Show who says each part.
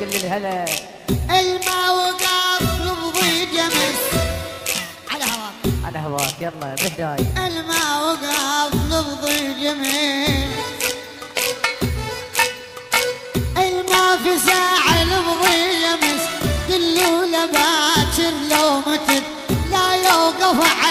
Speaker 1: كل الهلا.
Speaker 2: الموقف الضيق يمس على هواك.
Speaker 1: على هواك يلا بهداي
Speaker 2: الموقف الضيق يمس الما في ساعة المضي يمس كله لباكر لو متت لا يوقف عليك